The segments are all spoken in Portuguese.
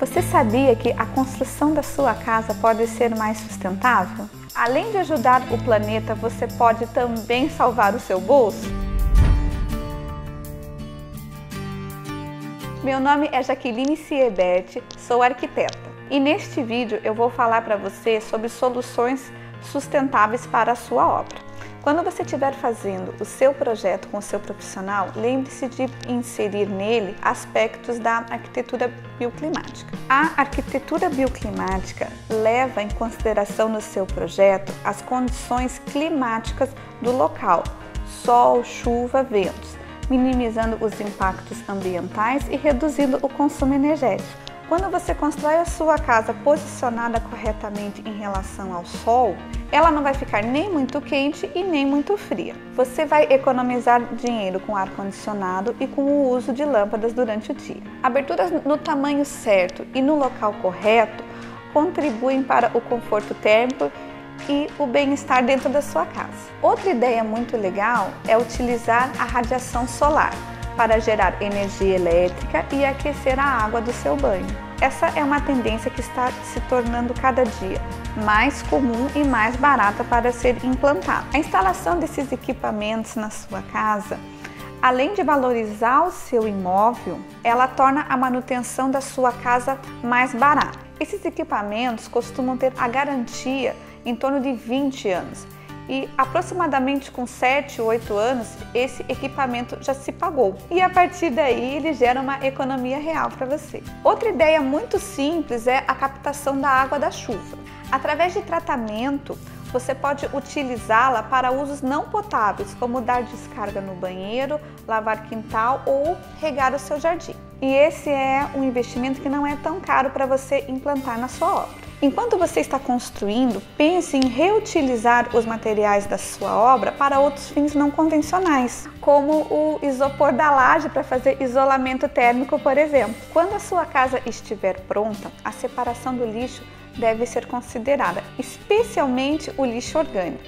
Você sabia que a construção da sua casa pode ser mais sustentável? Além de ajudar o planeta, você pode também salvar o seu bolso? Meu nome é Jaqueline Ciebert, sou arquiteta e neste vídeo eu vou falar para você sobre soluções sustentáveis para a sua obra. Quando você estiver fazendo o seu projeto com o seu profissional, lembre-se de inserir nele aspectos da arquitetura bioclimática. A arquitetura bioclimática leva em consideração no seu projeto as condições climáticas do local, sol, chuva, ventos, minimizando os impactos ambientais e reduzindo o consumo energético. Quando você constrói a sua casa posicionada corretamente em relação ao sol, ela não vai ficar nem muito quente e nem muito fria. Você vai economizar dinheiro com ar-condicionado e com o uso de lâmpadas durante o dia. Aberturas no tamanho certo e no local correto contribuem para o conforto térmico e o bem-estar dentro da sua casa. Outra ideia muito legal é utilizar a radiação solar para gerar energia elétrica e aquecer a água do seu banho. Essa é uma tendência que está se tornando cada dia mais comum e mais barata para ser implantada. A instalação desses equipamentos na sua casa além de valorizar o seu imóvel, ela torna a manutenção da sua casa mais barata. Esses equipamentos costumam ter a garantia em torno de 20 anos e aproximadamente com 7 ou 8 anos esse equipamento já se pagou e a partir daí ele gera uma economia real para você. Outra ideia muito simples é a captação da água da chuva. Através de tratamento, você pode utilizá-la para usos não potáveis, como dar descarga no banheiro, lavar quintal ou regar o seu jardim. E esse é um investimento que não é tão caro para você implantar na sua obra. Enquanto você está construindo, pense em reutilizar os materiais da sua obra para outros fins não convencionais, como o isopor da laje para fazer isolamento térmico, por exemplo. Quando a sua casa estiver pronta, a separação do lixo deve ser considerada, especialmente o lixo orgânico.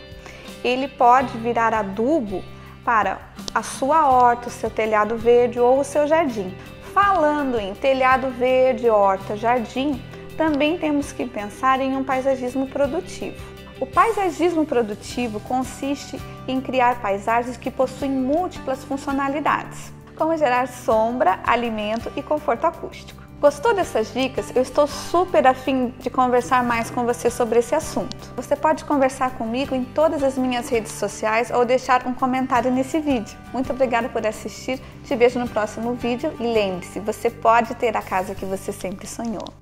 Ele pode virar adubo para a sua horta, o seu telhado verde ou o seu jardim. Falando em telhado verde, horta, jardim, também temos que pensar em um paisagismo produtivo. O paisagismo produtivo consiste em criar paisagens que possuem múltiplas funcionalidades, como gerar sombra, alimento e conforto acústico. Gostou dessas dicas? Eu estou super afim de conversar mais com você sobre esse assunto. Você pode conversar comigo em todas as minhas redes sociais ou deixar um comentário nesse vídeo. Muito obrigada por assistir, te vejo no próximo vídeo e lembre-se, você pode ter a casa que você sempre sonhou.